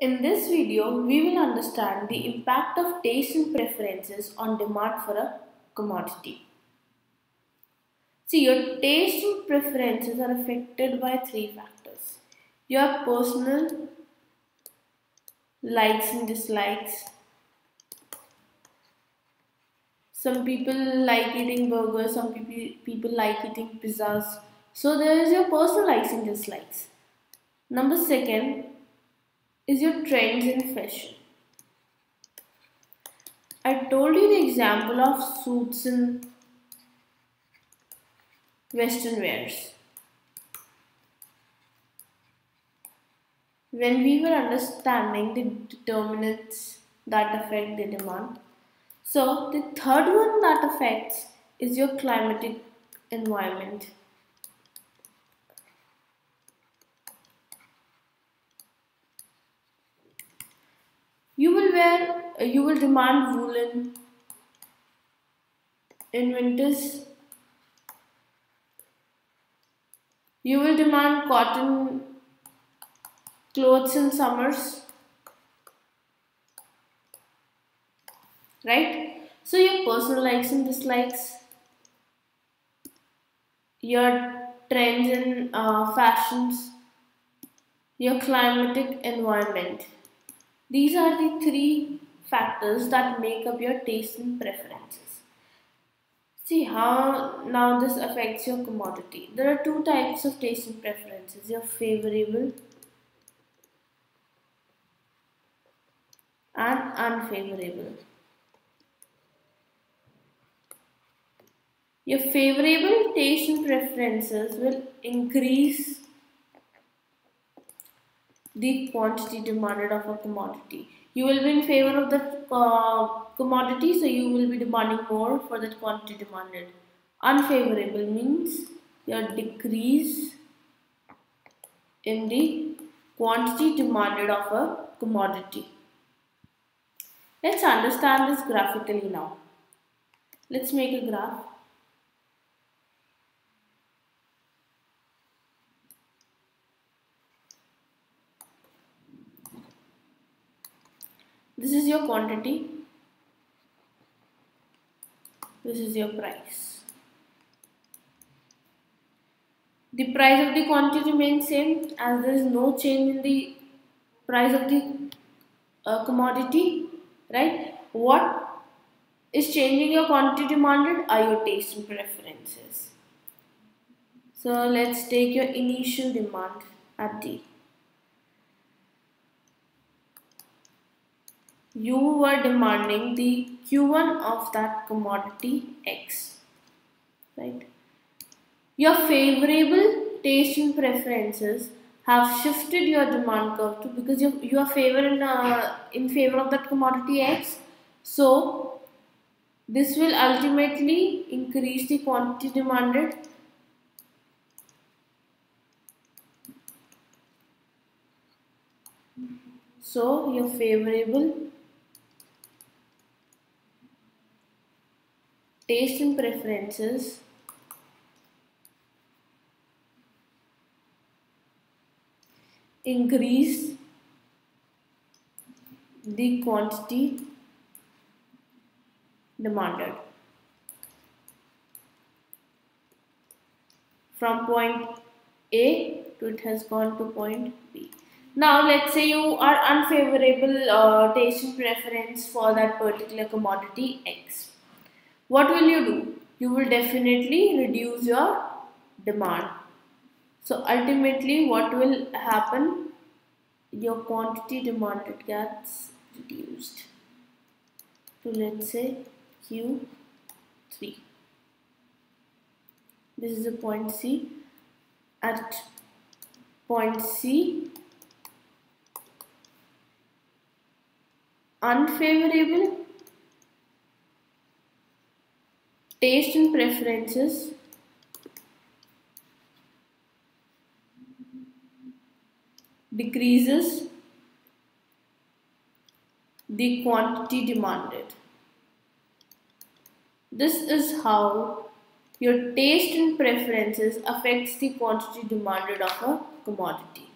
In this video, we will understand the impact of taste and preferences on demand for a commodity. See, your taste and preferences are affected by three factors. Your personal likes and dislikes. Some people like eating burgers, some people, people like eating pizzas. So there is your personal likes and dislikes. Number second, is your trends in fashion. I told you the example of suits and western wears. When we were understanding the determinants that affect the demand. So the third one that affects is your climatic environment. You will uh, you will demand woolen in winters. You will demand cotton clothes in summers. Right? So your personal likes and dislikes, your trends and uh, fashions, your climatic environment. These are the three factors that make up your taste and preferences. See how now this affects your commodity. There are two types of taste and preferences your favorable and unfavorable. Your favorable taste and preferences will increase the quantity demanded of a commodity. You will be in favor of the uh, commodity, so you will be demanding more for that quantity demanded. Unfavorable means your decrease in the quantity demanded of a commodity. Let's understand this graphically now. Let's make a graph. This is your quantity. This is your price. The price of the quantity remains same as there is no change in the price of the uh, commodity, right? What is changing your quantity demanded are your taste and preferences. So let's take your initial demand at D. you were demanding the Q1 of that commodity X. Right? Your favorable taste and preferences have shifted your demand curve to because you, you are favor in, uh, in favor of that commodity X. So this will ultimately increase the quantity demanded so your favorable taste and preferences. Increase the quantity demanded. From point A to it has gone to point B. Now let's say you are unfavorable uh, taste and preference for that particular commodity X what will you do? You will definitely reduce your demand. So ultimately what will happen? Your quantity demanded gets reduced to let's say Q3. This is the point C. At point C, unfavorable taste and preferences decreases the quantity demanded. This is how your taste and preferences affects the quantity demanded of a commodity.